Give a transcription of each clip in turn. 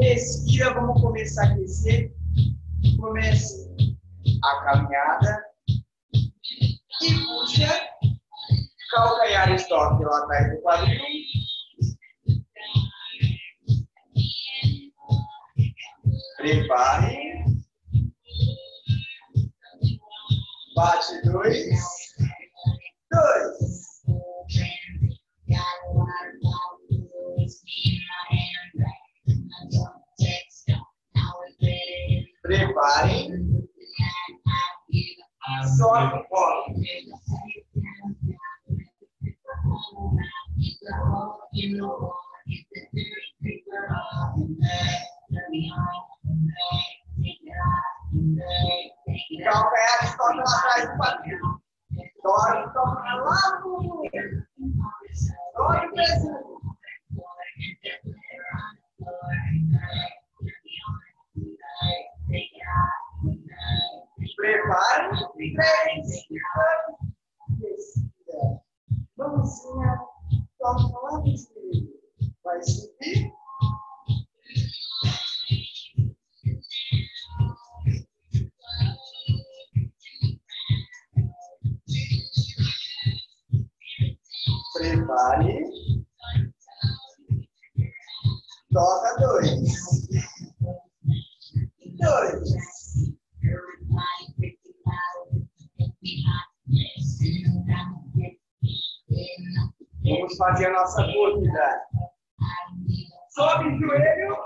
Respira, vamos começar a aquecer. Comece a caminhada. E puxa. Calcanhares toque lá atrás do quadril. Prepare. Bate dois. Dois. Preparem. Sobe o colo. Calcanhares toca lá atrás do quadril. Vamos fazer a nossa corrida. Sobe o joelho.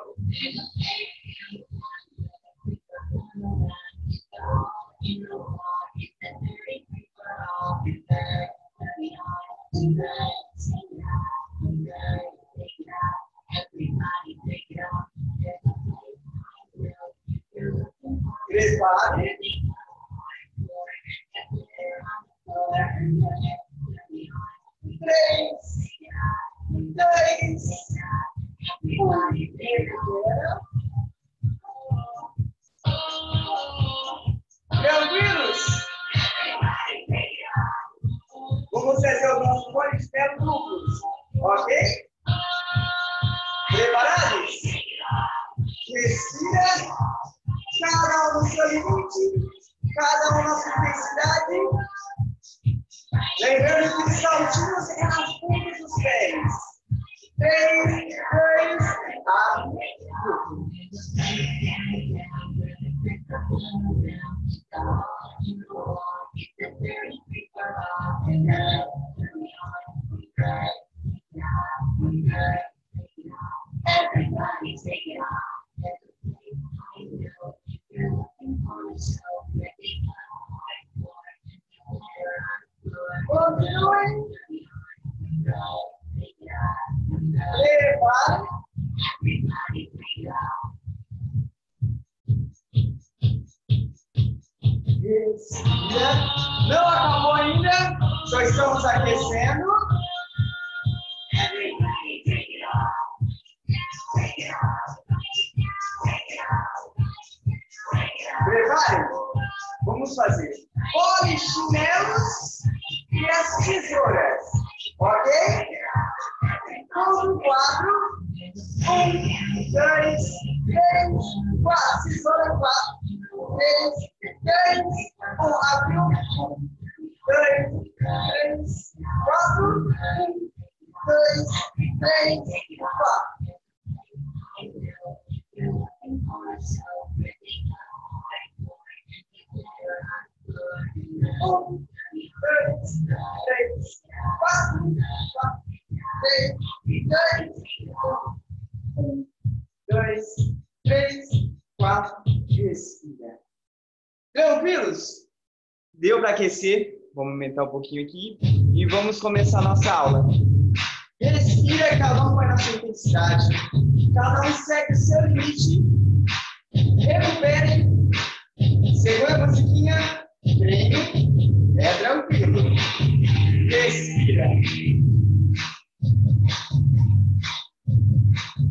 Prepare. Colistério duplos, ok? Preparados? Respira. Cada um no seu limite, cada um na sua intensidade. Lembrando que os saltinhos é nas pontas dos pés. Três, dois, a. Não acabou ainda. Só estamos aquecendo. Dois, três, quatro. Um, dois, três, quatro, três, dois, um, dois, três, quatro, respira. Tranquilos? Deu para aquecer? Vamos aumentar um pouquinho aqui e vamos começar nossa aula. Respira, cada um vai na sua intensidade. Cada um segue o seu limite. Recupere. Segura a musiquinha. Treino. É tranquilo. Respira.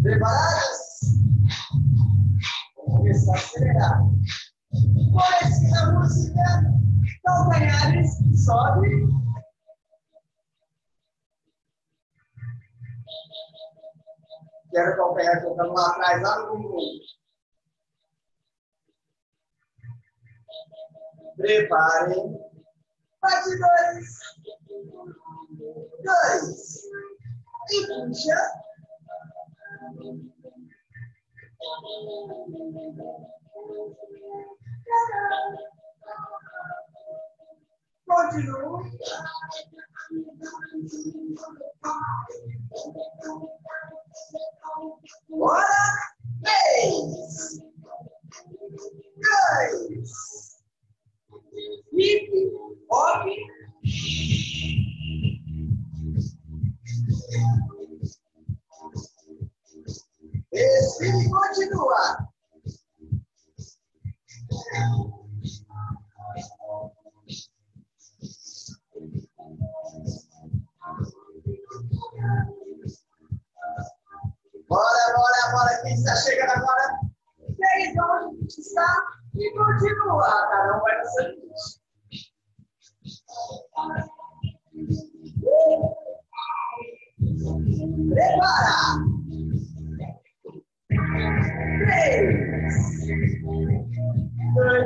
Preparadas? Vamos começar a acelerar. Comece a música. Calcanhares. Sobe. Quero acompanhar tocando lá atrás, lá no bumbum. Preparem. Bate dois. Dois. E puxa. Continua. Bora! Três!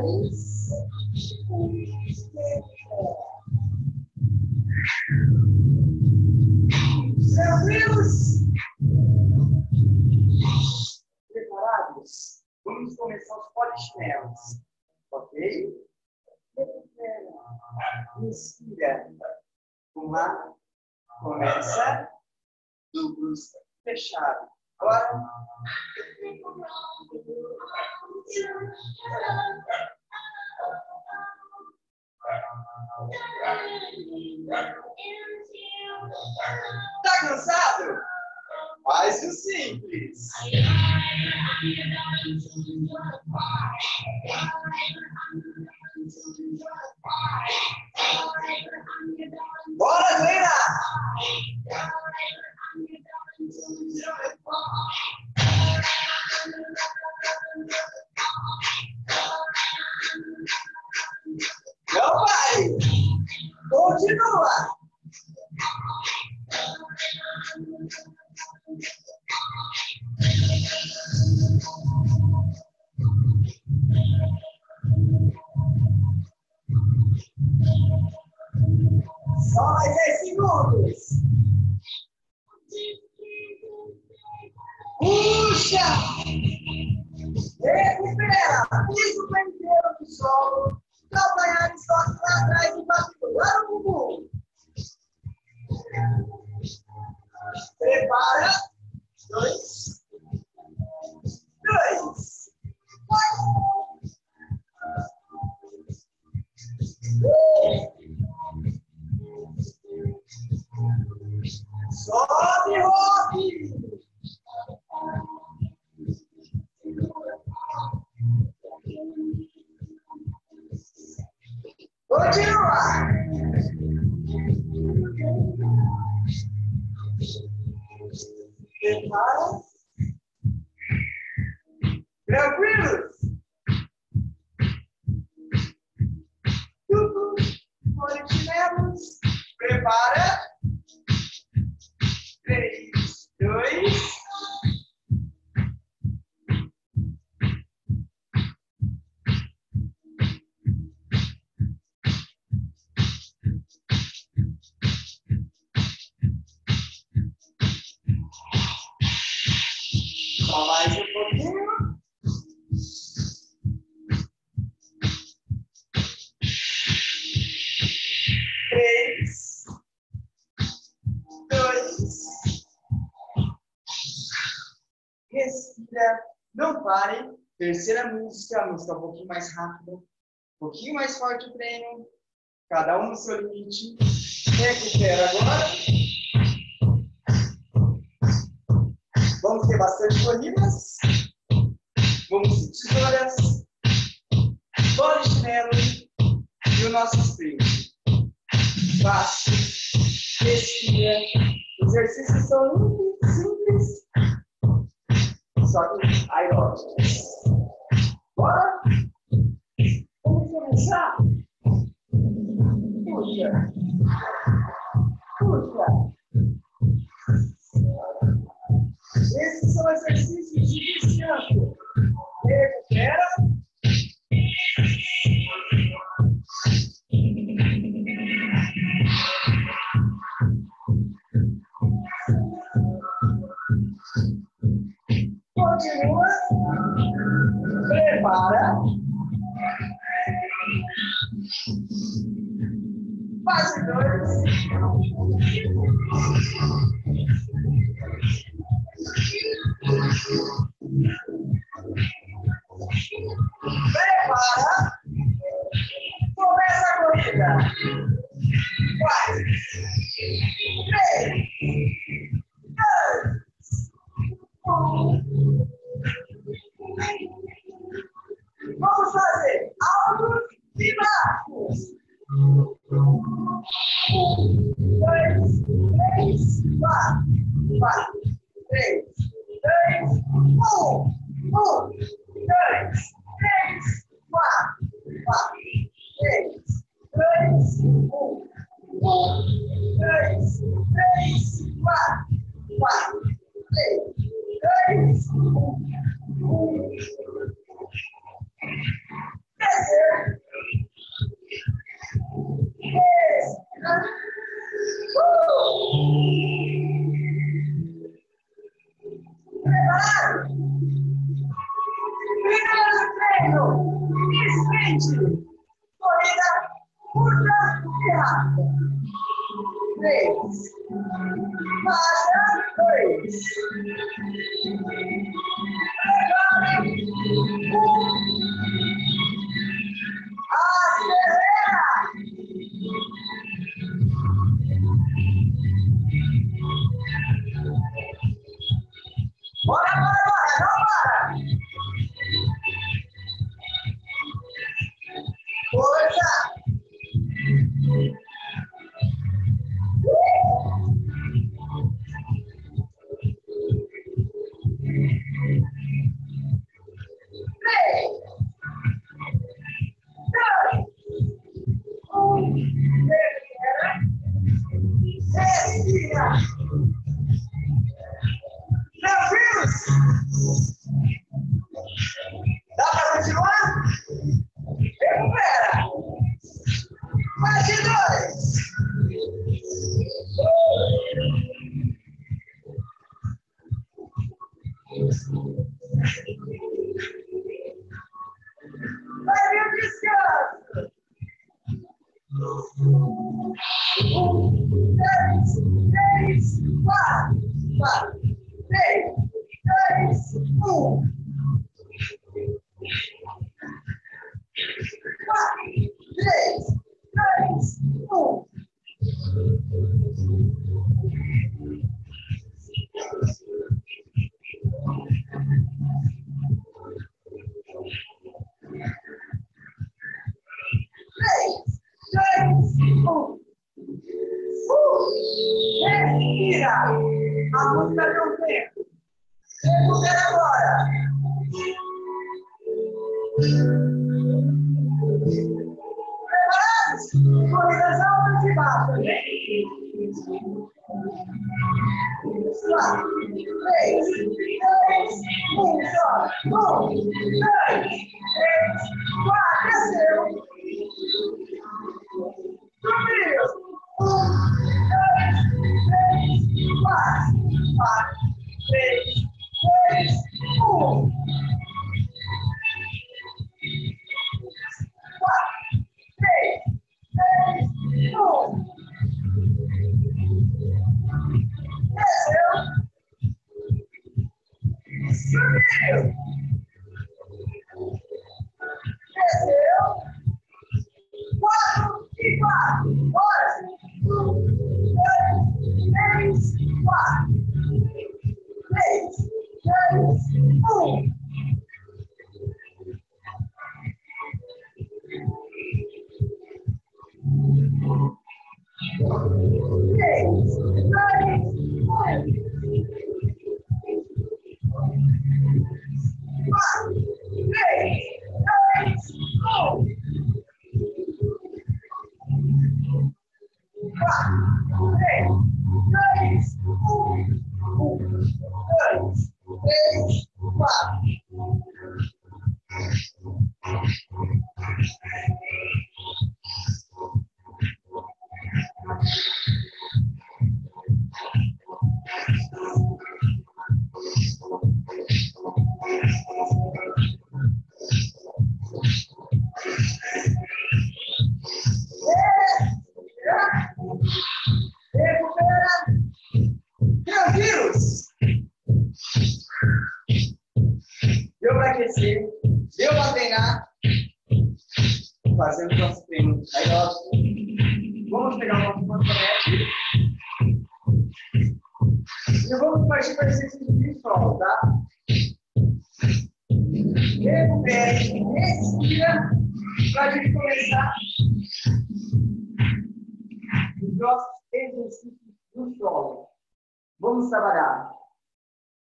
Dois. Tranquilos? Preparados? Vamos começar os polichinelos. Ok? Inspira. Uma. Começa. Duplos. Fechado. Agora. Tá cansado? Faz o simples. Prepara. Três, dois. Parem. Terceira música, a música um pouquinho mais rápida, um pouquinho mais forte o treino, cada um no seu limite. Recupera agora. Vamos ter bastante corridas. Vamos ter tesouras, polichinelo e o nosso sprint. Fácil, respira. Os exercícios são simples, ai Aí nós. Bora? Vamos começar? Puxa. Puxa. Esses são exercícios de descanso. Recupera continua. Prepara. Fase dois. A música deu um tempo. Recupera agora. Preparados? Coordenação principal. Quatro, três, dois, um, só. Um, dois, três, quatro, desceu. Subiu. Um, dois, três, quatro. five, one, two, three, four, eight, nine, oh.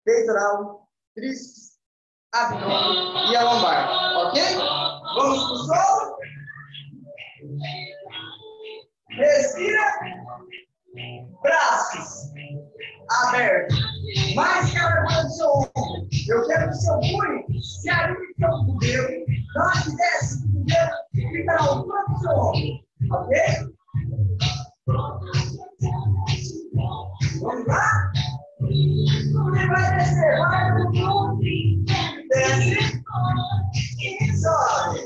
Peitoral, tríceps, abdômen e a lombar. Ok? Vamos para o solo. Respira. Braços abertos. Mais carga do seu ombro. Eu quero que o seu punho se alinhe com o cotovelo. Não que desce o cotovelo fica na altura do seu ombro. Ok? Vamos lá? Ele vai descer, vai no mundo, desce sobe.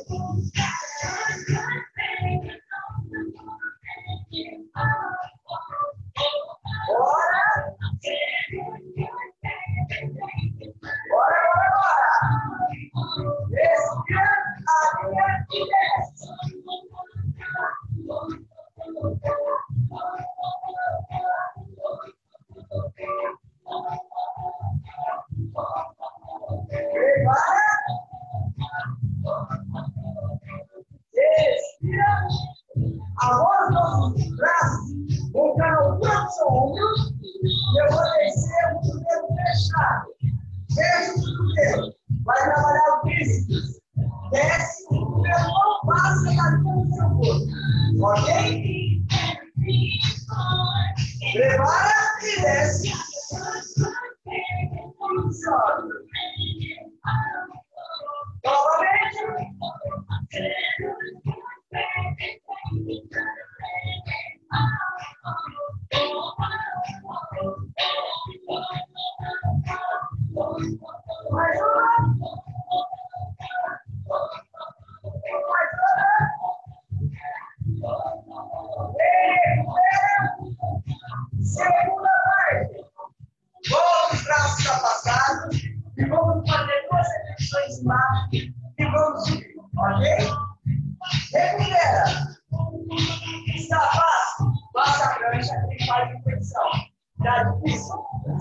Prepara e desce.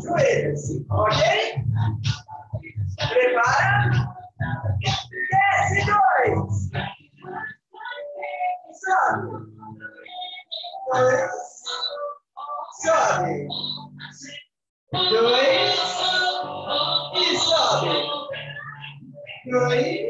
Joelhos, ok? Prepara. Desce dois. Sobe. Dois. Sobe. Dois. E sobe. Dois.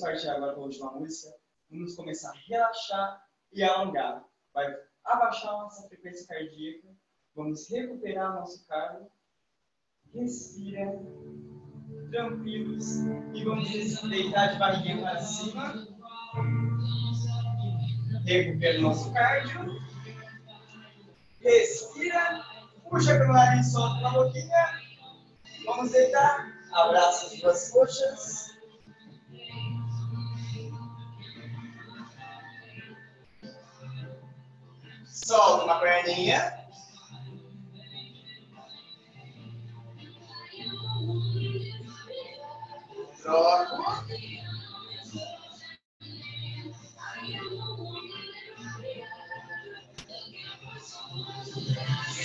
Partir agora para a última música. Vamos começar a relaxar e alongar. Vai abaixar nossa frequência cardíaca. Vamos recuperar nosso cardio. Respira. Tranquilos. E vamos deitar de barriguinha para cima. Recupera nosso cardio. Respira. Puxa pelo nariz, solta na boquinha. Vamos deitar. Abraça as duas coxas. Solta uma perninha. Troco.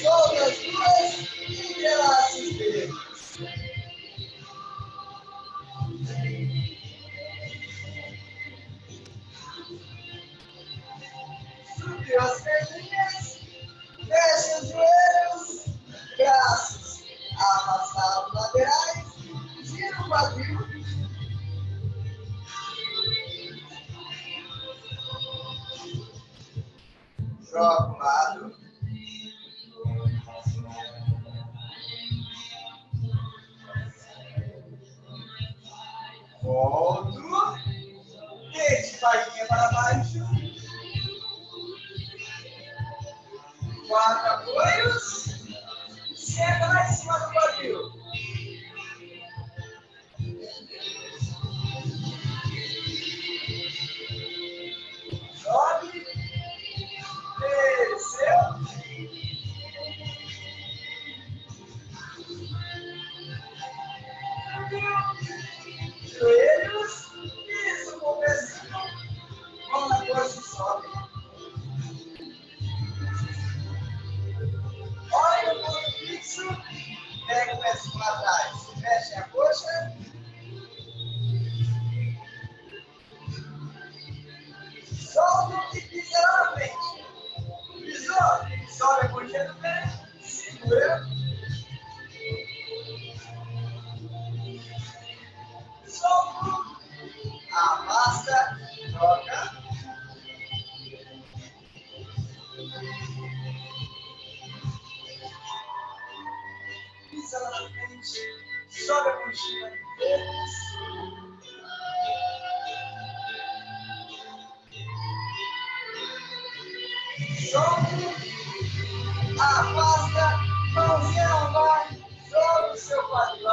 Solta as duas e relaxa os. Subiu as perninhas, fecha os joelhos, braços afastados laterais, gira o quadril. Joga Solto. Afasta. Mãozinha não vai. Joga o seu quadril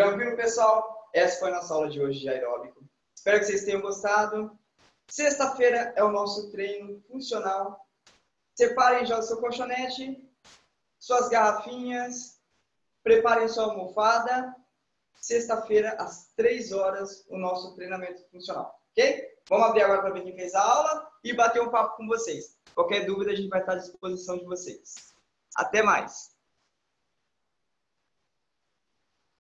Tranquilo, pessoal? Essa foi a nossa aula de hoje de aeróbico. Espero que vocês tenham gostado. Sexta-feira é o nosso treino funcional. Separem já o seu colchonete, suas garrafinhas, preparem sua almofada. Sexta-feira, às 3 horas, o nosso treinamento funcional. Ok? Vamos abrir agora para ver quem fez a aula e bater um papo com vocês. Qualquer dúvida, a gente vai estar à disposição de vocês. Até mais!